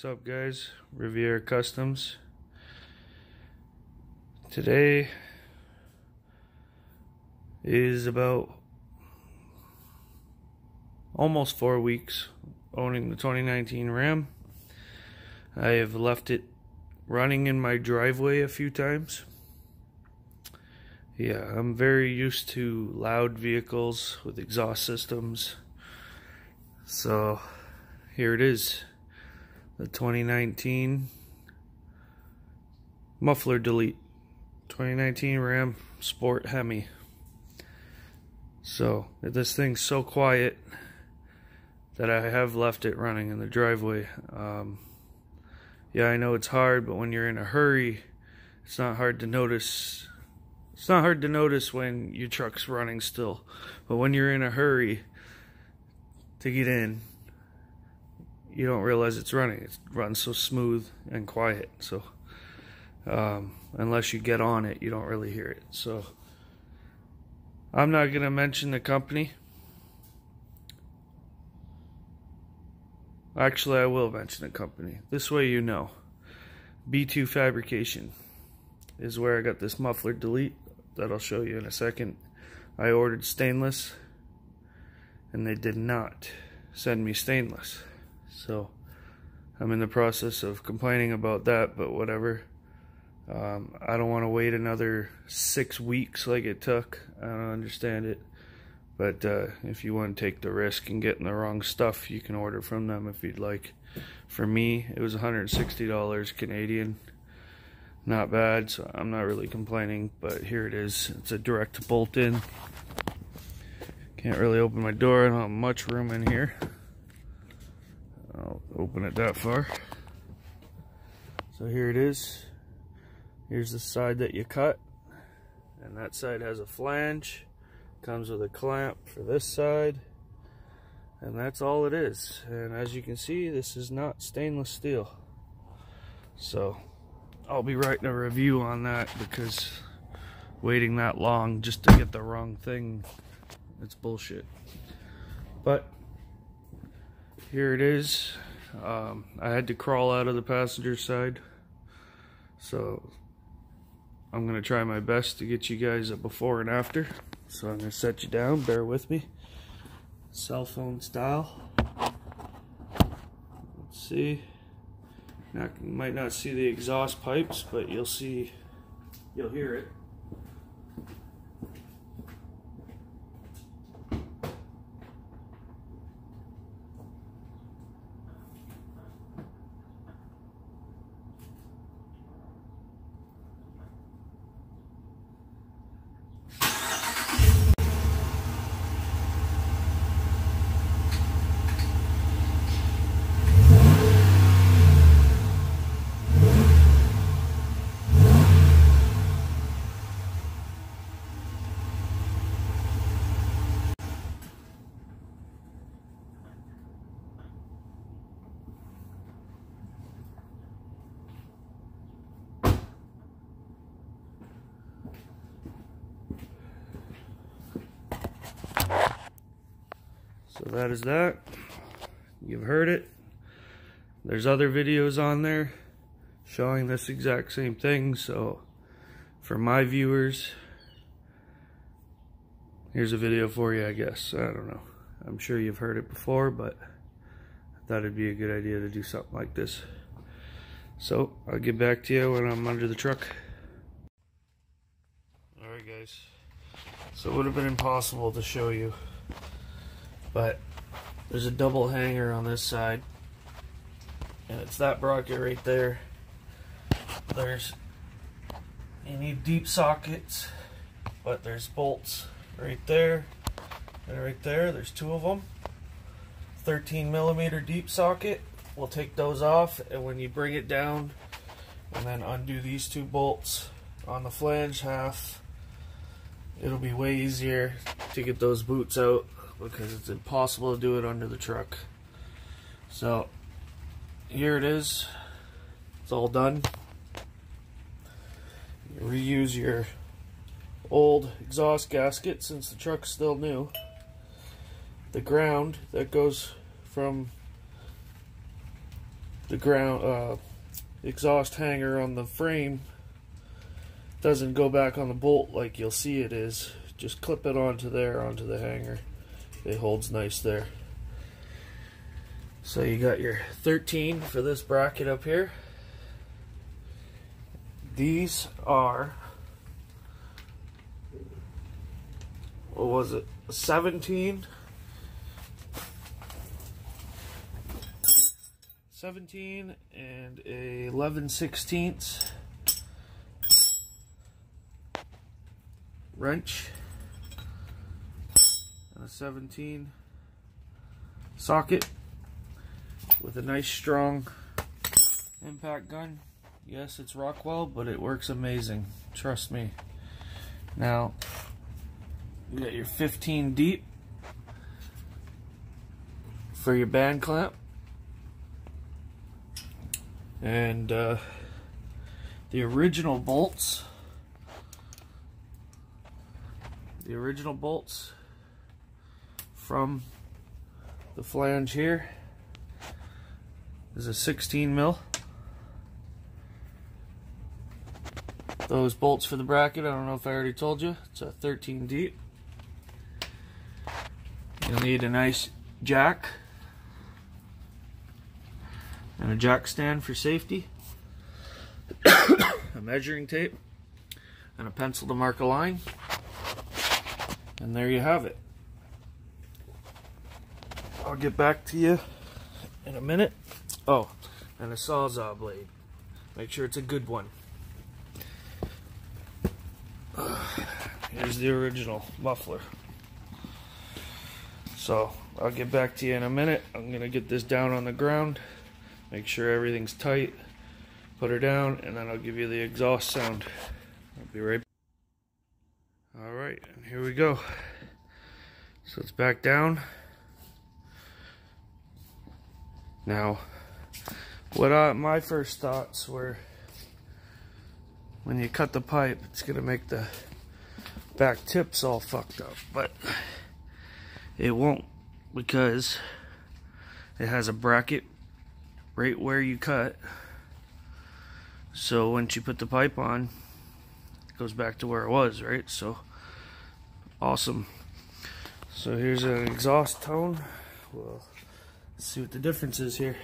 What's up guys? Riviara Customs. Today is about almost four weeks owning the 2019 Ram. I have left it running in my driveway a few times. Yeah, I'm very used to loud vehicles with exhaust systems. So here it is the 2019 muffler delete. 2019 Ram Sport Hemi. So this thing's so quiet that I have left it running in the driveway. Um, yeah I know it's hard but when you're in a hurry it's not hard to notice it's not hard to notice when your truck's running still. But when you're in a hurry to get in you don't realize it's running. It runs so smooth and quiet. So um, unless you get on it, you don't really hear it. So I'm not going to mention the company. Actually, I will mention the company. This way you know. B2 Fabrication is where I got this muffler delete that I'll show you in a second. I ordered stainless and they did not send me stainless. So I'm in the process of complaining about that, but whatever. Um, I don't want to wait another six weeks like it took. I don't understand it. But uh, if you want to take the risk and getting the wrong stuff, you can order from them if you'd like. For me, it was $160 Canadian. Not bad, so I'm not really complaining, but here it is. It's a direct bolt in. Can't really open my door, I don't have much room in here. I'll open it that far. So here it is. Here's the side that you cut. And that side has a flange. Comes with a clamp for this side. And that's all it is. And as you can see, this is not stainless steel. So I'll be writing a review on that because waiting that long just to get the wrong thing, it's bullshit. But here it is. Um, I had to crawl out of the passenger side. So I'm going to try my best to get you guys a before and after. So I'm going to set you down. Bear with me. Cell phone style. Let's see. Not, might not see the exhaust pipes, but you'll see, you'll hear it. So that is that. You've heard it. There's other videos on there showing this exact same thing. So for my viewers, here's a video for you, I guess. I don't know. I'm sure you've heard it before, but I thought it'd be a good idea to do something like this. So I'll get back to you when I'm under the truck. Alright guys. So it would have been impossible to show you but there's a double hanger on this side. And it's that bracket right there. There's you need deep sockets but there's bolts right there. And right there there's two of them 13 millimeter deep socket. We'll take those off and when you bring it down and then undo these two bolts on the flange half it'll be way easier to get those boots out because it's impossible to do it under the truck. So here it is. It's all done. You reuse your old exhaust gasket since the truck's still new. The ground that goes from the ground uh, exhaust hanger on the frame doesn't go back on the bolt like you'll see it is. Just clip it onto there, onto the hanger. It holds nice there. So you got your 13 for this bracket up here. These are, what was it, 17? 17 and a 11 sixteenths wrench a 17 socket with a nice strong impact gun. Yes, it's Rockwell, but it works amazing. Trust me. Now, you got your 15 deep for your band clamp. And uh, the original bolts, the original bolts from the flange here is a 16 mil. Those bolts for the bracket, I don't know if I already told you, it's a 13 deep. You'll need a nice jack and a jack stand for safety, a measuring tape, and a pencil to mark a line. And there you have it. I'll get back to you in a minute. Oh, and a sawzall blade. Make sure it's a good one. Here's the original muffler. So, I'll get back to you in a minute. I'm going to get this down on the ground. Make sure everything's tight. Put her down, and then I'll give you the exhaust sound. I'll be right back. Alright, and here we go. So it's back down. Now, what I, my first thoughts were when you cut the pipe, it's going to make the back tips all fucked up, but it won't because it has a bracket right where you cut. So once you put the pipe on, it goes back to where it was, right? So awesome. So here's an exhaust tone. Well, let's see what the difference is here.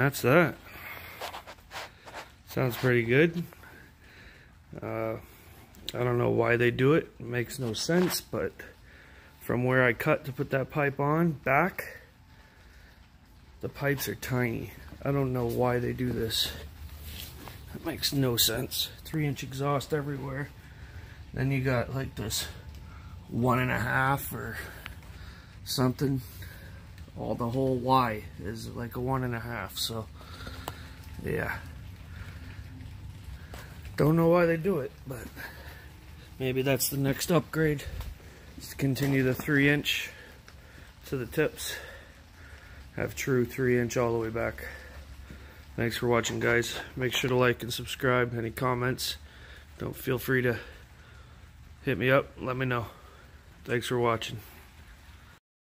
That's that. Sounds pretty good. Uh, I don't know why they do it. It makes no sense, but from where I cut to put that pipe on back, the pipes are tiny. I don't know why they do this. That makes no sense. Three inch exhaust everywhere. Then you got like this one and a half or something all the whole Y is like a one and a half so yeah. Don't know why they do it but maybe that's the next upgrade. Just continue the three inch to the tips. Have true three inch all the way back. Thanks for watching guys. Make sure to like and subscribe. Any comments? Don't feel free to hit me up. Let me know. Thanks for watching